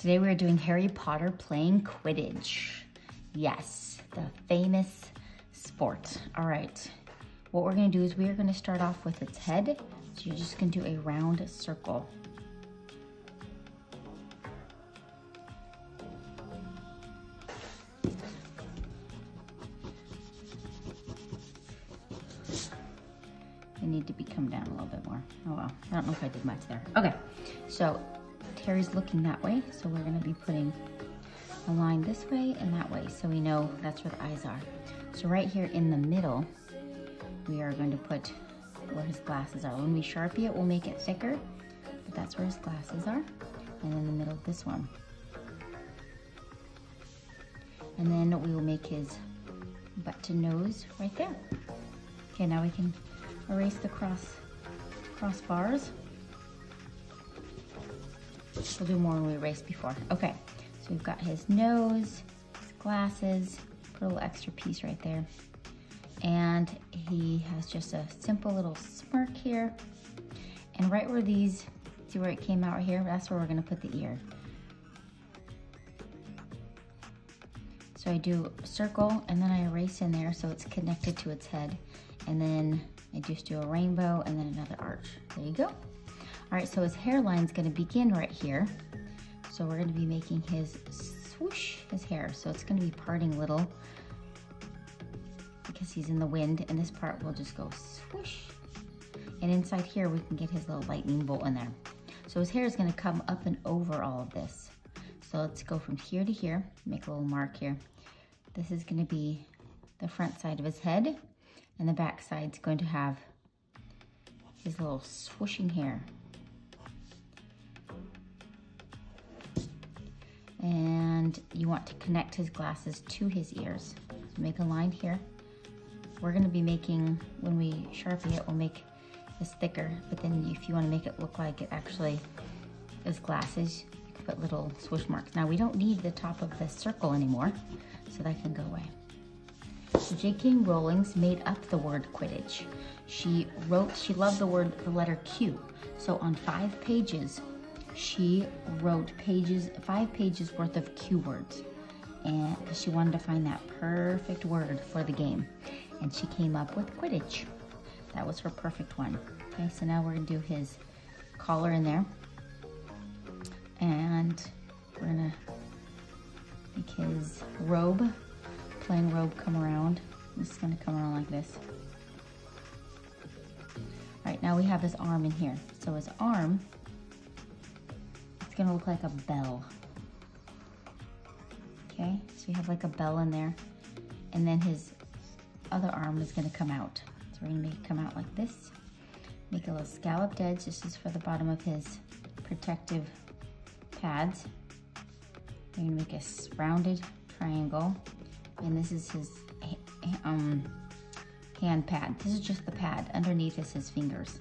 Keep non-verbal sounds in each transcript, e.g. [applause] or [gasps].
Today we're doing Harry Potter playing Quidditch. Yes, the famous sport. All right, what we're gonna do is we are gonna start off with its head. So you're just gonna do a round circle. I need to be come down a little bit more. Oh well, I don't know if I did much there. Okay, so Harry's looking that way, so we're gonna be putting a line this way and that way, so we know that's where the eyes are. So right here in the middle, we are going to put where his glasses are. When we Sharpie it, we'll make it thicker, but that's where his glasses are. And in the middle of this one. And then we will make his butt to nose right there. Okay, now we can erase the cross, cross bars. We'll do more when we erase before. Okay, so we've got his nose, his glasses, put a little extra piece right there. And he has just a simple little smirk here. And right where these, see where it came out here? That's where we're gonna put the ear. So I do a circle and then I erase in there so it's connected to its head. And then I just do a rainbow and then another arch. There you go. All right, so his hairline is gonna begin right here. So we're gonna be making his swoosh, his hair. So it's gonna be parting little because he's in the wind and this part will just go swoosh. And inside here, we can get his little lightning bolt in there. So his hair is gonna come up and over all of this. So let's go from here to here, make a little mark here. This is gonna be the front side of his head and the back side's going to have his little swooshing hair. And you want to connect his glasses to his ears. So make a line here. We're gonna be making, when we Sharpie it, we'll make this thicker, but then if you wanna make it look like it actually is glasses, you can put little swoosh marks. Now we don't need the top of the circle anymore, so that can go away. So J.K. Rowling's made up the word Quidditch. She wrote, she loved the word, the letter Q. So on five pages, she wrote pages, five pages worth of keywords. And because she wanted to find that perfect word for the game. And she came up with Quidditch. That was her perfect one. Okay, so now we're gonna do his collar in there. And we're gonna make his robe plain robe come around. This is gonna come around like this. All right, now we have his arm in here. So his arm, gonna look like a bell. Okay, so you have like a bell in there. And then his other arm is gonna come out. So we're gonna make it come out like this. Make a little scalloped edge. This is for the bottom of his protective pads. We're gonna make a rounded triangle and this is his um, hand pad. This is just the pad. Underneath is his fingers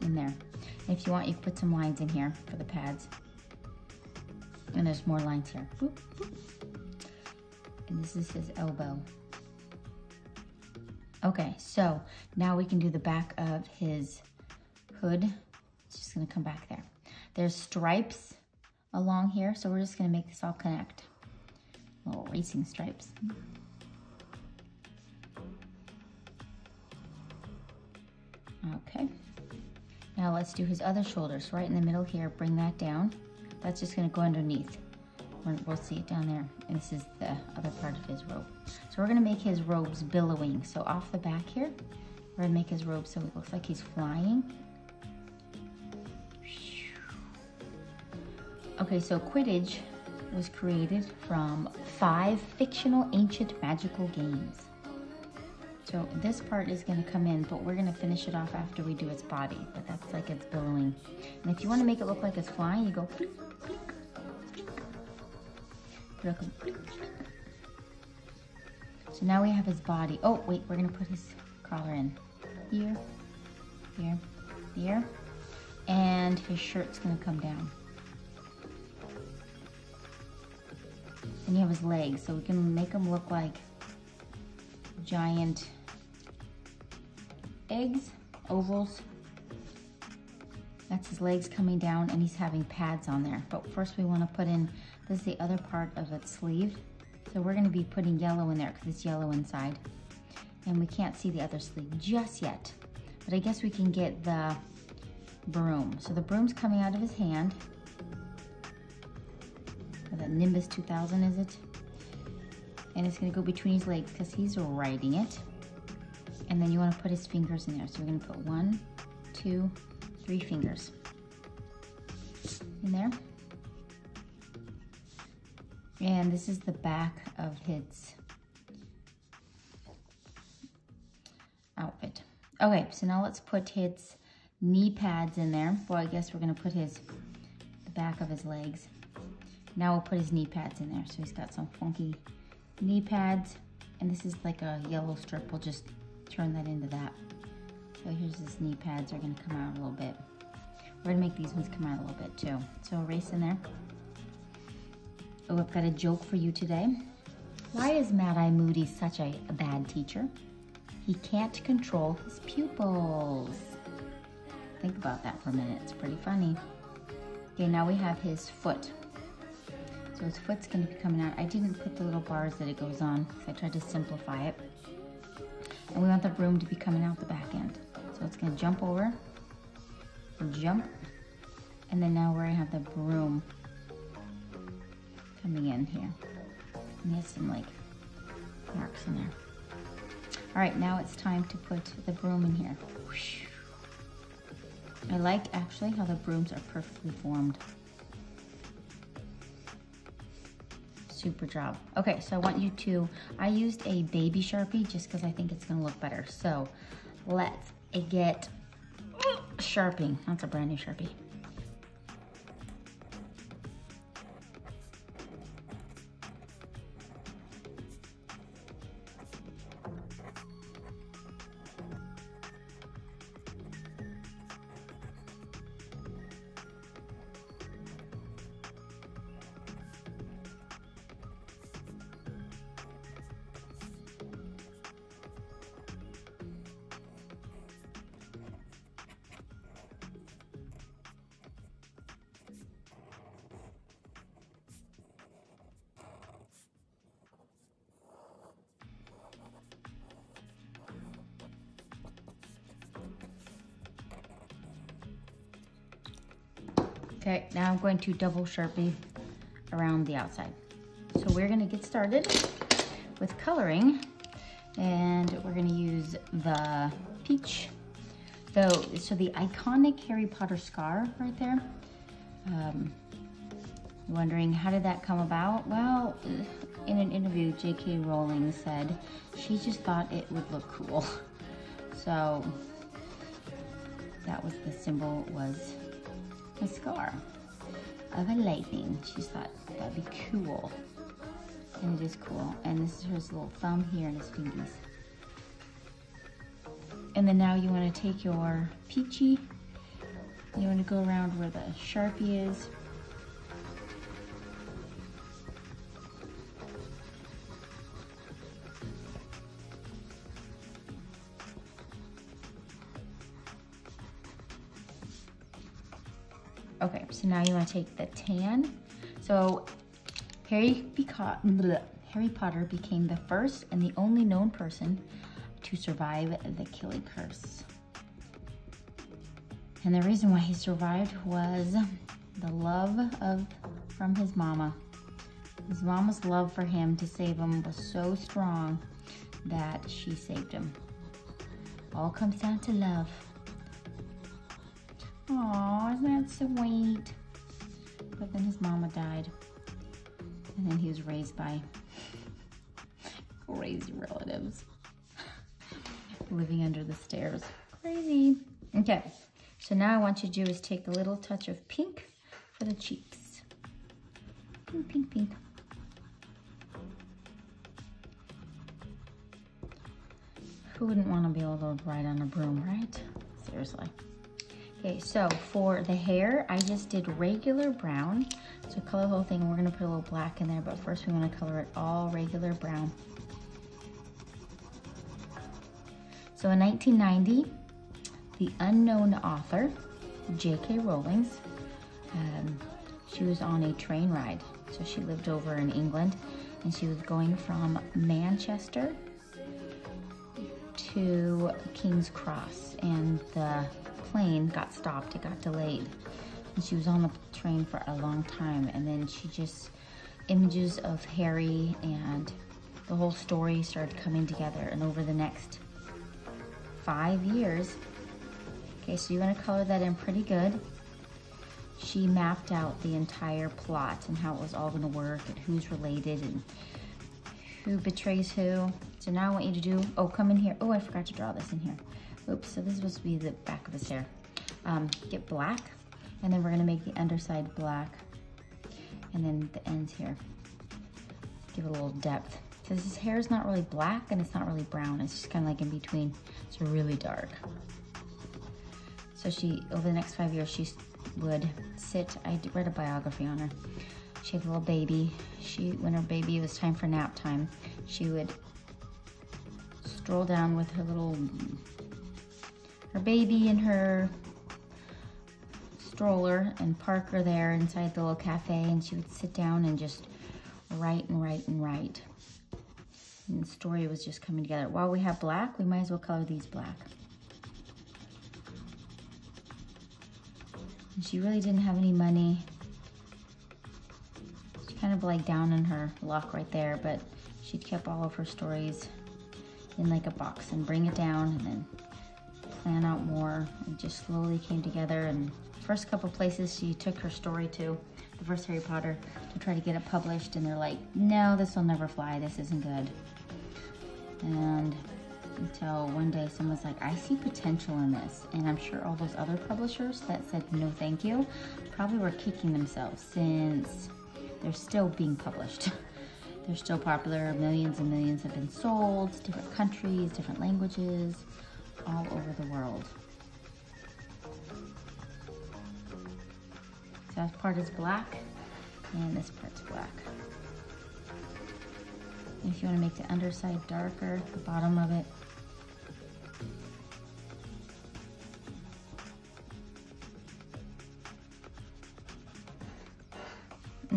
in there. if you want, you can put some lines in here for the pads. And there's more lines here. And this is his elbow. Okay, so now we can do the back of his hood. It's just gonna come back there. There's stripes along here, so we're just gonna make this all connect little racing stripes. Okay. Now let's do his other shoulders. Right in the middle here, bring that down. That's just gonna go underneath. We'll see it down there. And this is the other part of his robe. So we're gonna make his robes billowing. So off the back here, we're gonna make his robe so it looks like he's flying. Okay, so Quidditch was created from five fictional ancient magical games. So this part is gonna come in, but we're gonna finish it off after we do its body, but that's like it's billowing. And if you wanna make it look like it's flying, you go. So now we have his body. Oh, wait, we're gonna put his collar in. Here, here, here. And his shirt's gonna come down. And you have his legs, so we can make them look like giant eggs, ovals. That's his legs coming down and he's having pads on there. But first we wanna put in, this is the other part of its sleeve. So we're gonna be putting yellow in there because it's yellow inside. And we can't see the other sleeve just yet. But I guess we can get the broom. So the broom's coming out of his hand. The Nimbus 2000 is it? And it's gonna go between his legs because he's riding it. And then you wanna put his fingers in there. So we're gonna put one, two, three fingers in there. And this is the back of his outfit. Okay, so now let's put his knee pads in there. Well, I guess we're gonna put his, the back of his legs. Now we'll put his knee pads in there. So he's got some funky knee pads. And this is like a yellow strip. We'll just turn that into that. So here's his knee pads are gonna come out a little bit. We're gonna make these ones come out a little bit too. So erase in there. Oh, I've got a joke for you today. Why is Mad Eye Moody such a, a bad teacher? He can't control his pupils. Think about that for a minute, it's pretty funny. Okay, now we have his foot. So his foot's gonna be coming out. I didn't put the little bars that it goes on, because I tried to simplify it. And we want the broom to be coming out the back end. So it's gonna jump over, jump, and then now we're gonna have the broom coming in here. And he has some like marks in there. All right, now it's time to put the broom in here. I like actually how the brooms are perfectly formed. Super job. Okay, so I want you to, I used a baby Sharpie just because I think it's gonna look better. So let's get Sharpie. That's a brand new Sharpie. Okay, now I'm going to double Sharpie around the outside. So we're gonna get started with coloring and we're gonna use the peach. So, so the iconic Harry Potter scar right there. Um, wondering how did that come about? Well, in an interview, J.K. Rowling said she just thought it would look cool. So that was the symbol was a scar of a lightning. She thought that'd be cool. And it is cool. And this is her little thumb here and his fingies. And then now you want to take your peachy, you want to go around where the Sharpie is. Okay, so now you want to take the tan. So Harry, bleh, Harry Potter became the first and the only known person to survive the killing curse. And the reason why he survived was the love of from his mama. His mama's love for him to save him was so strong that she saved him. All comes down to love. Aw, isn't that sweet? But then his mama died. And then he was raised by [laughs] crazy relatives. [laughs] Living under the stairs. Crazy. Okay, so now I want you to do is take a little touch of pink for the cheeks. Pink, pink, pink. Who wouldn't want to be able to ride on a broom, right? Seriously. Okay, so for the hair, I just did regular brown. So color the whole thing, we're gonna put a little black in there, but first we wanna color it all regular brown. So in 1990, the unknown author J.K. Rowling's. Um, she was on a train ride. So she lived over in England and she was going from Manchester to King's Cross and the plane got stopped, it got delayed. And she was on the train for a long time and then she just, images of Harry and the whole story started coming together and over the next five years, okay, so you wanna color that in pretty good. She mapped out the entire plot and how it was all gonna work and who's related and who betrays who. So now I want you to do, oh, come in here. Oh, I forgot to draw this in here. Oops, so this is supposed to be the back of his hair. Um, get black, and then we're gonna make the underside black, and then the ends here. Give it a little depth. Because his hair is not really black and it's not really brown. It's just kind of like in between. It's really dark. So she, over the next five years, she would sit, I read a biography on her. She had a little baby. She, when her baby, was time for nap time, she would stroll down with her little, her baby and her stroller and Parker there inside the little cafe and she would sit down and just write and write and write. And the story was just coming together. While we have black, we might as well color these black. And she really didn't have any money. She kind of like down in her luck right there, but she'd kept all of her stories in like a box and bring it down and then plan out more. It just slowly came together and first couple places she took her story to, the first Harry Potter, to try to get it published and they're like, no, this will never fly, this isn't good. And until one day someone's like, I see potential in this. And I'm sure all those other publishers that said no thank you probably were kicking themselves since they're still being published. [laughs] they're still popular, millions and millions have been sold, different countries, different languages, all over the world. So this part is black and this part's black. If you want to make the underside darker, the bottom of it.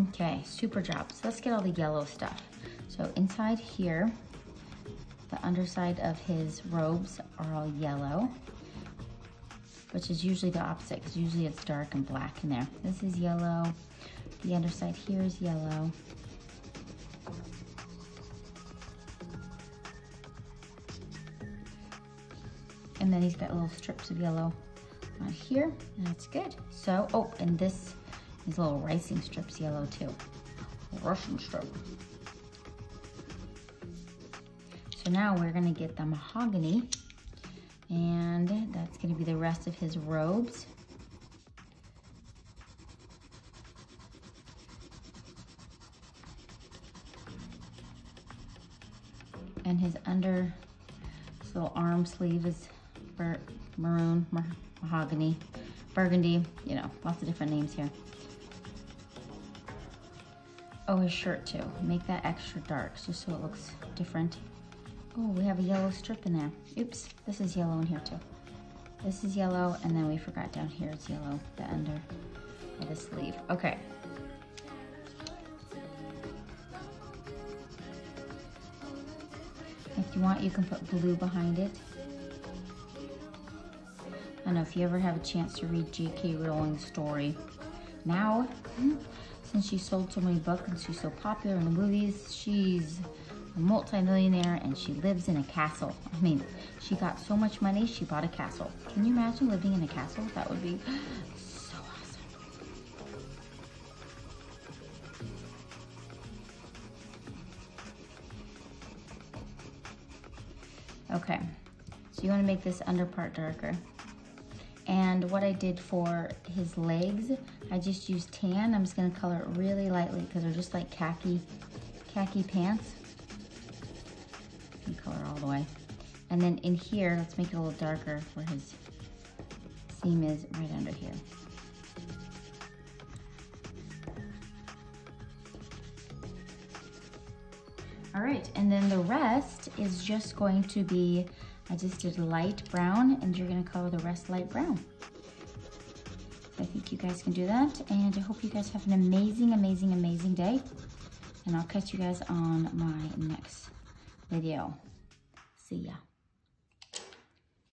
Okay, super job. So let's get all the yellow stuff. So inside here, underside of his robes are all yellow, which is usually the opposite because usually it's dark and black in there. This is yellow. The underside here is yellow. And then he's got little strips of yellow on here. That's good. So, oh, and this, these little ricing strips yellow too. Russian strip. So now we're gonna get the mahogany and that's gonna be the rest of his robes. And his under, his little arm sleeve is maroon, mahogany, burgundy, you know, lots of different names here. Oh, his shirt too. Make that extra dark just so it looks different. Oh, we have a yellow strip in there. Oops, this is yellow in here too. This is yellow, and then we forgot down here it's yellow, the under of the sleeve. Okay. If you want, you can put blue behind it. I don't know if you ever have a chance to read J.K. Rowling's story. Now, hmm, since she sold so many books and she's so popular in the movies, she's a multimillionaire and she lives in a castle. I mean, she got so much money, she bought a castle. Can you imagine living in a castle? That would be [gasps] so awesome. Okay, so you wanna make this under part darker. And what I did for his legs, I just used tan. I'm just gonna color it really lightly because they're just like khaki, khaki pants. Way. And then in here, let's make it a little darker where his seam is right under here. All right, and then the rest is just going to be I just did light brown and you're gonna color the rest light brown. I think you guys can do that. And I hope you guys have an amazing, amazing, amazing day. And I'll catch you guys on my next video. Ya.